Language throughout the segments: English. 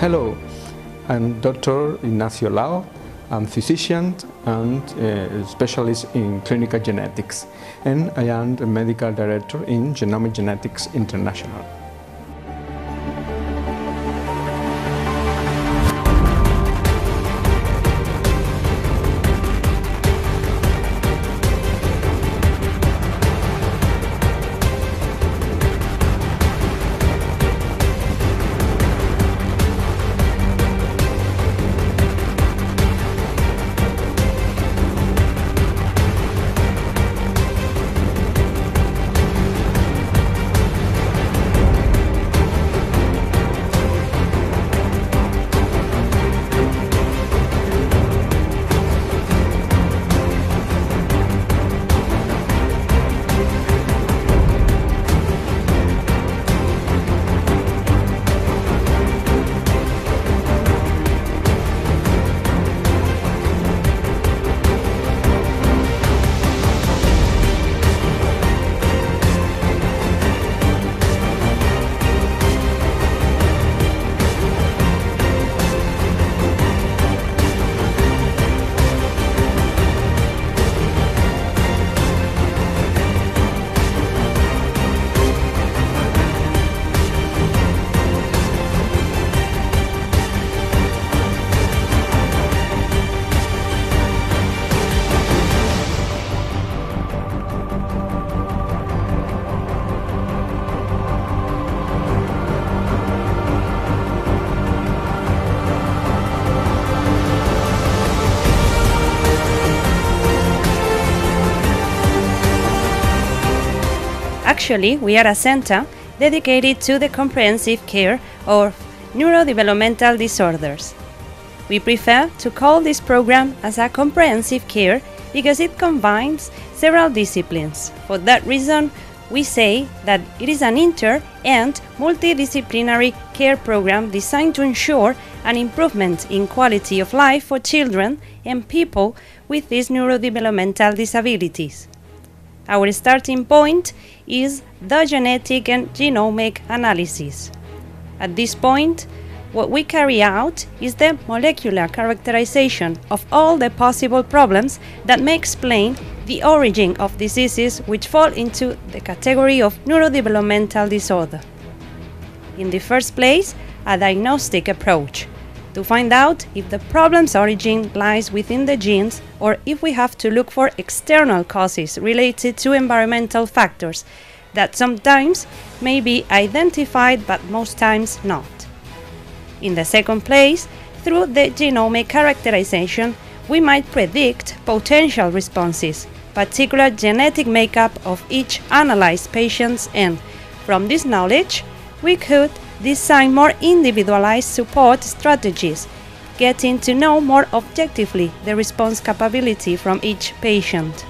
Hello, I'm Dr. Ignacio Lao. I'm physician and uh, specialist in clinical genetics, and I am the medical director in Genomic Genetics International. Actually, we are a center dedicated to the comprehensive care of neurodevelopmental disorders. We prefer to call this program as a comprehensive care because it combines several disciplines. For that reason, we say that it is an inter and multidisciplinary care program designed to ensure an improvement in quality of life for children and people with these neurodevelopmental disabilities. Our starting point is the genetic and genomic analysis. At this point, what we carry out is the molecular characterization of all the possible problems that may explain the origin of diseases which fall into the category of neurodevelopmental disorder. In the first place, a diagnostic approach to find out if the problem's origin lies within the genes or if we have to look for external causes related to environmental factors that sometimes may be identified but most times not. In the second place, through the genomic characterization, we might predict potential responses, particular genetic makeup of each analyzed patient and, from this knowledge, we could design more individualized support strategies, getting to know more objectively the response capability from each patient.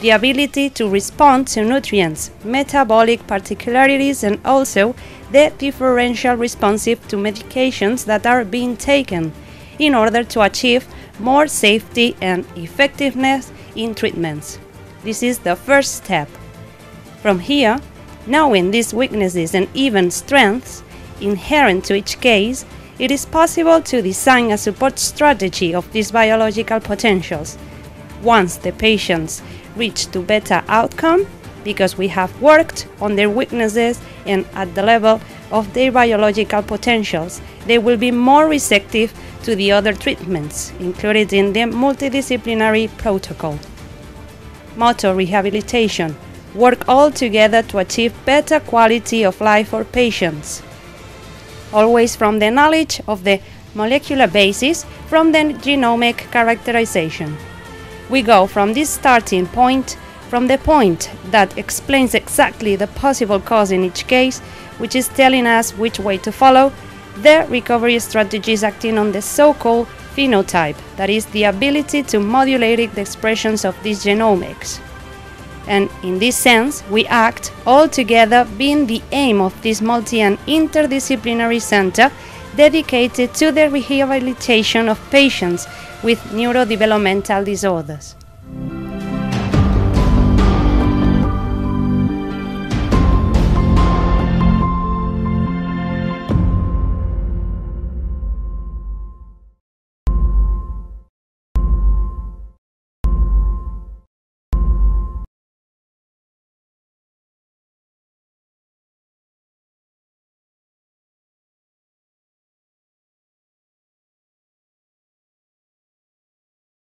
The ability to respond to nutrients, metabolic particularities, and also the differential responsive to medications that are being taken in order to achieve more safety and effectiveness in treatments. This is the first step. From here, Knowing these weaknesses and even strengths inherent to each case, it is possible to design a support strategy of these biological potentials. Once the patients reach to better outcome, because we have worked on their weaknesses and at the level of their biological potentials, they will be more receptive to the other treatments included in the multidisciplinary protocol. Motor rehabilitation work all together to achieve better quality of life for patients. Always from the knowledge of the molecular basis from the genomic characterization. We go from this starting point, from the point that explains exactly the possible cause in each case, which is telling us which way to follow, the recovery strategies acting on the so-called phenotype, that is the ability to modulate the expressions of these genomics and in this sense we act all together being the aim of this multi and interdisciplinary center dedicated to the rehabilitation of patients with neurodevelopmental disorders.